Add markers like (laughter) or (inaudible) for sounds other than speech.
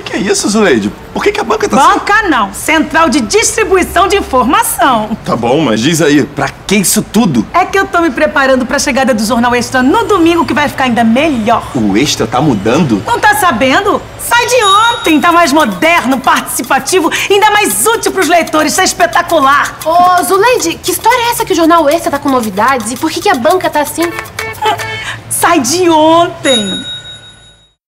Que é isso, Zuleide? Por que, que a banca tá... Banca não, Central de Distribuição de Informação. Tá bom, mas diz aí, pra que isso tudo? É que eu tô me preparando pra chegada do Jornal Extra no domingo, que vai ficar ainda melhor. O Extra tá mudando? Não tá sabendo? Sai de ontem, tá mais moderno, participativo, ainda mais útil pros leitores, tá espetacular. Ô, Zuleide, que história é essa que o Jornal Extra tá com novidades? E por que, que a banca tá assim? (laughs) Sai de ontem.